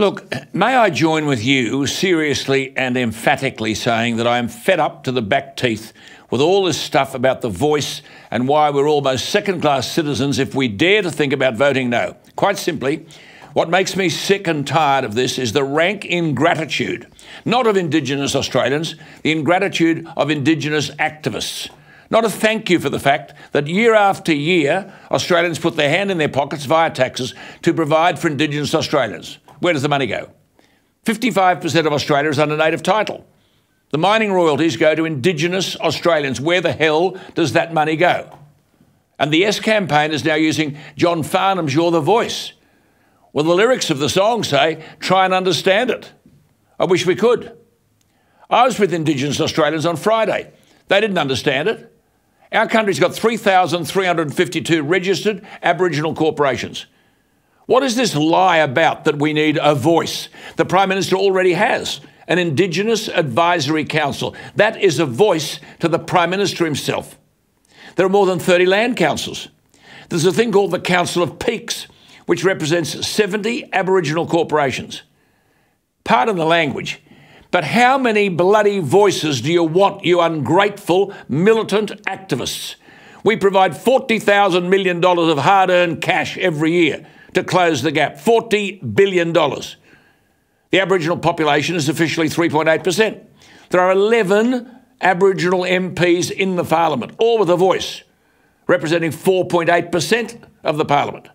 Look, may I join with you seriously and emphatically saying that I am fed up to the back teeth with all this stuff about the voice and why we're almost second class citizens if we dare to think about voting no. Quite simply, what makes me sick and tired of this is the rank ingratitude, not of Indigenous Australians, the ingratitude of Indigenous activists. Not a thank you for the fact that year after year, Australians put their hand in their pockets via taxes to provide for Indigenous Australians. Where does the money go? 55% of Australia is under native title. The mining royalties go to Indigenous Australians. Where the hell does that money go? And the Yes campaign is now using John Farnham's You're the Voice well, the lyrics of the song say, try and understand it. I wish we could. I was with Indigenous Australians on Friday. They didn't understand it. Our country's got 3,352 registered Aboriginal corporations. What is this lie about that we need a voice? The Prime Minister already has an Indigenous Advisory Council. That is a voice to the Prime Minister himself. There are more than 30 land councils. There's a thing called the Council of Peaks which represents 70 Aboriginal corporations. Pardon the language, but how many bloody voices do you want, you ungrateful, militant activists? We provide $40,000 million of hard earned cash every year to close the gap. $40 billion. The Aboriginal population is officially 3.8%. There are 11 Aboriginal MPs in the Parliament, all with a voice, representing 4.8% of the Parliament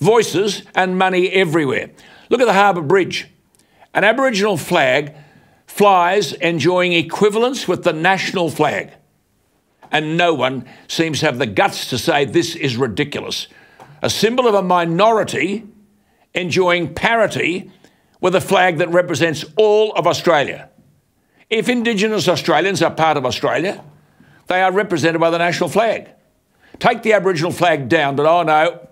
voices and money everywhere. Look at the Harbour Bridge. An Aboriginal flag flies enjoying equivalence with the national flag. And no one seems to have the guts to say this is ridiculous. A symbol of a minority enjoying parity with a flag that represents all of Australia. If Indigenous Australians are part of Australia, they are represented by the national flag. Take the Aboriginal flag down, but oh no,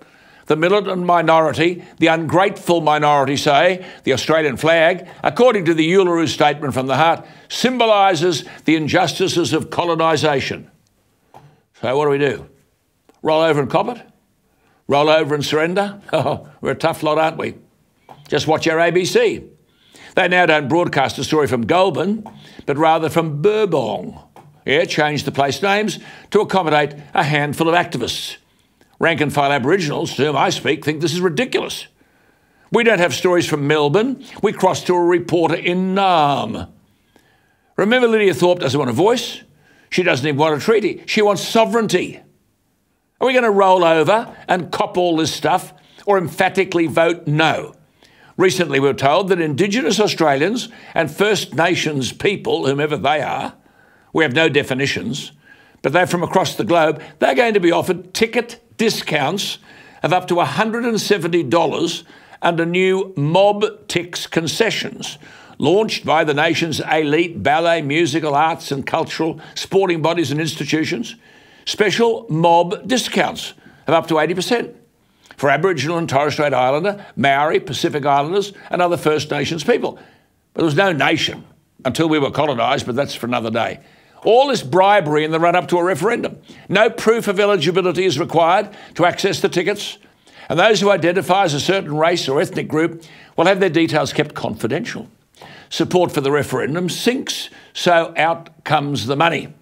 the militant minority, the ungrateful minority, say, the Australian flag, according to the Uluru Statement from the Heart, symbolises the injustices of colonisation. So what do we do? Roll over and cop it? Roll over and surrender? Oh, we're a tough lot, aren't we? Just watch our ABC. They now don't broadcast a story from Goulburn, but rather from Burbong. Yeah, change the place names to accommodate a handful of activists rank and file Aboriginals, to whom I speak, think this is ridiculous. We don't have stories from Melbourne. We cross to a reporter in Naarm. Remember, Lydia Thorpe doesn't want a voice. She doesn't even want a treaty. She wants sovereignty. Are we going to roll over and cop all this stuff or emphatically vote no? Recently, we were told that Indigenous Australians and First Nations people, whomever they are, we have no definitions, but they're from across the globe, they're going to be offered ticket discounts of up to $170 under new Mob Tix concessions launched by the nation's elite ballet, musical arts, and cultural sporting bodies and institutions. Special mob discounts of up to 80% for Aboriginal and Torres Strait Islander, Maori, Pacific Islanders, and other First Nations people. But there was no nation until we were colonised, but that's for another day. All this bribery in the run up to a referendum. No proof of eligibility is required to access the tickets, and those who identify as a certain race or ethnic group will have their details kept confidential. Support for the referendum sinks, so out comes the money.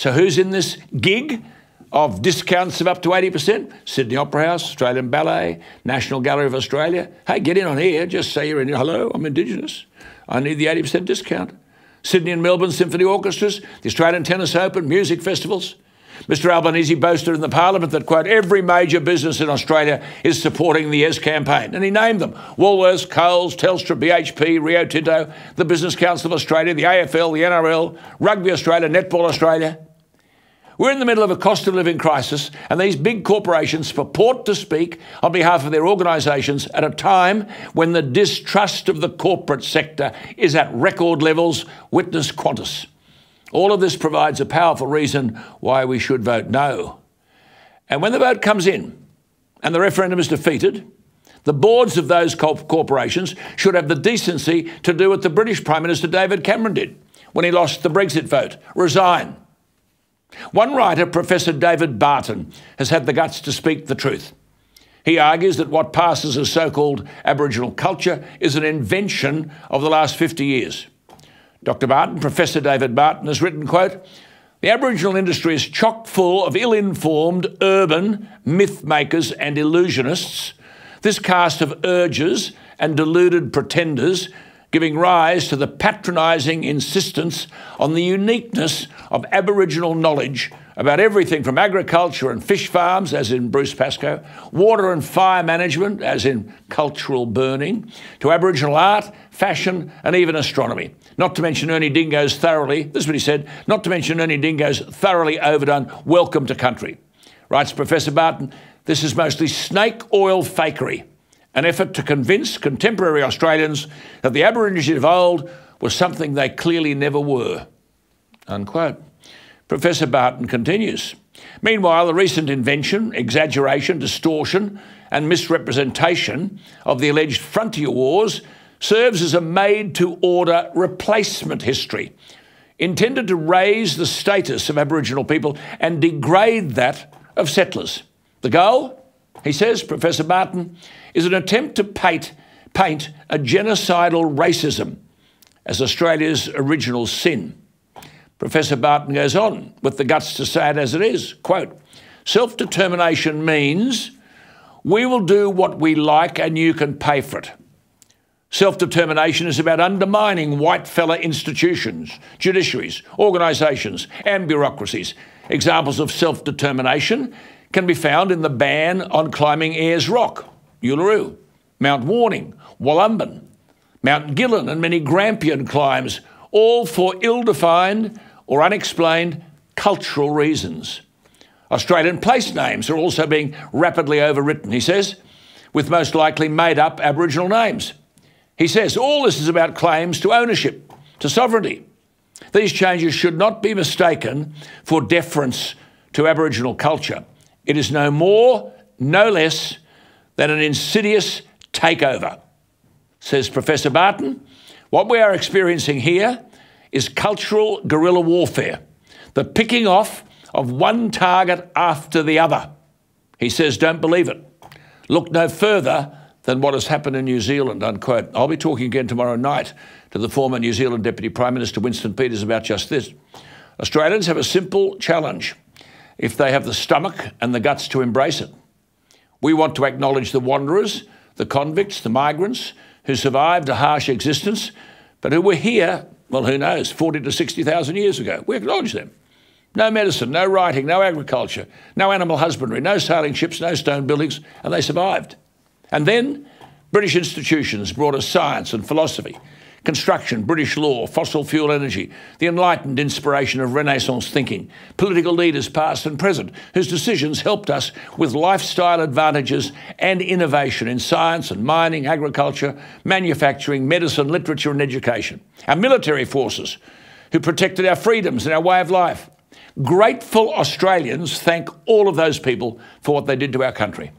So, who's in this gig of discounts of up to 80%? Sydney Opera House, Australian Ballet, National Gallery of Australia. Hey, get in on here. Just say you're in. Hello, I'm Indigenous. I need the 80% discount. Sydney and Melbourne Symphony Orchestras, the Australian Tennis Open, music festivals. Mr Albanese boasted in the Parliament that, quote, every major business in Australia is supporting the Yes campaign. And he named them Woolworths, Coles, Telstra, BHP, Rio Tinto, the Business Council of Australia, the AFL, the NRL, Rugby Australia, Netball Australia. We're in the middle of a cost of living crisis, and these big corporations purport to speak on behalf of their organisations at a time when the distrust of the corporate sector is at record levels. Witness Qantas. All of this provides a powerful reason why we should vote no. And when the vote comes in and the referendum is defeated, the boards of those corporations should have the decency to do what the British Prime Minister David Cameron did when he lost the Brexit vote resign. One writer, Professor David Barton, has had the guts to speak the truth. He argues that what passes as so called Aboriginal culture is an invention of the last 50 years. Dr. Barton, Professor David Barton, has written, quote, the Aboriginal industry is chock full of ill informed urban myth makers and illusionists. This cast of urges and deluded pretenders giving rise to the patronising insistence on the uniqueness of Aboriginal knowledge about everything from agriculture and fish farms, as in Bruce Pascoe, water and fire management, as in cultural burning, to Aboriginal art, fashion, and even astronomy. Not to mention Ernie Dingo's thoroughly, this is what he said, not to mention Ernie Dingo's thoroughly overdone welcome to country. Writes Professor Barton, this is mostly snake oil fakery an effort to convince contemporary Australians that the Aborigines of old was something they clearly never were. Unquote. Professor Barton continues. Meanwhile, the recent invention, exaggeration, distortion, and misrepresentation of the alleged frontier wars serves as a made to order replacement history intended to raise the status of Aboriginal people and degrade that of settlers. The goal? He says, Professor Barton, is an attempt to paint, paint a genocidal racism as Australia's original sin. Professor Barton goes on with the guts to say it as it is. Quote, self determination means we will do what we like and you can pay for it. Self determination is about undermining white fella institutions, judiciaries, organisations, and bureaucracies. Examples of self determination can be found in the ban on climbing Ayers Rock, Uluru, Mount Warning, Wollumbin, Mount Gillen, and many Grampian climbs, all for ill defined or unexplained cultural reasons. Australian place names are also being rapidly overwritten, he says, with most likely made up Aboriginal names. He says all this is about claims to ownership, to sovereignty. These changes should not be mistaken for deference to Aboriginal culture. It is no more, no less than an insidious takeover. Says Professor Barton, what we are experiencing here is cultural guerrilla warfare, the picking off of one target after the other. He says, don't believe it. Look no further than what has happened in New Zealand, unquote. I'll be talking again tomorrow night to the former New Zealand Deputy Prime Minister Winston Peters about just this. Australians have a simple challenge if they have the stomach and the guts to embrace it. We want to acknowledge the wanderers, the convicts, the migrants who survived a harsh existence, but who were here, well, who knows, 40 to 60,000 years ago. We acknowledge them. No medicine, no writing, no agriculture, no animal husbandry, no sailing ships, no stone buildings, and they survived. And then British institutions brought us science and philosophy, construction, British law, fossil fuel energy, the enlightened inspiration of Renaissance thinking, political leaders past and present, whose decisions helped us with lifestyle advantages and innovation in science and mining, agriculture, manufacturing, medicine, literature, and education. Our military forces, who protected our freedoms and our way of life. Grateful Australians thank all of those people for what they did to our country.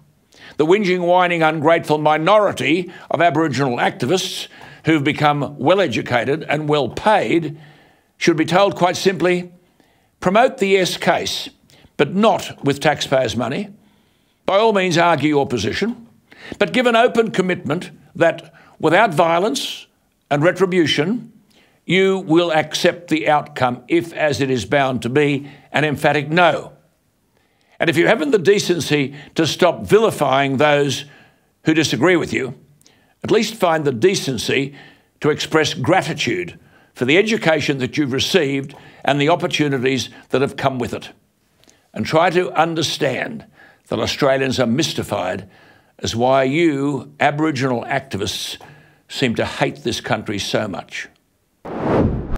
The whinging, whining, ungrateful minority of Aboriginal activists who've become well educated and well paid should be told quite simply promote the yes case, but not with taxpayers' money. By all means, argue your position, but give an open commitment that without violence and retribution, you will accept the outcome if, as it is bound to be, an emphatic no. And if you haven't the decency to stop vilifying those who disagree with you, at least find the decency to express gratitude for the education that you've received and the opportunities that have come with it. And try to understand that Australians are mystified as why you, Aboriginal activists, seem to hate this country so much.